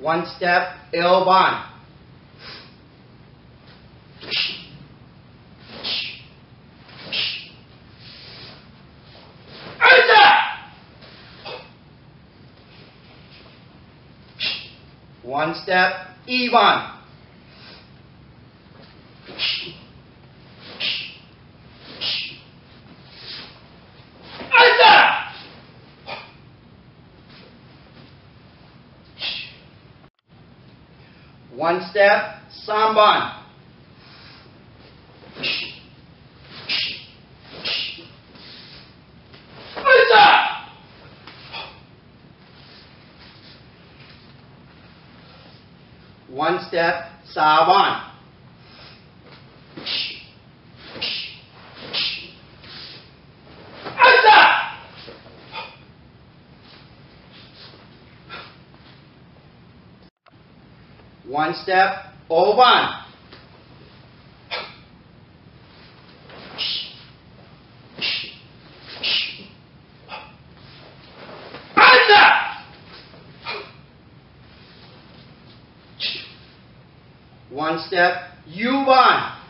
One step, L1. One step, E1. One step, Samban. One step, Saban. One step, Oban. One step, Yuban.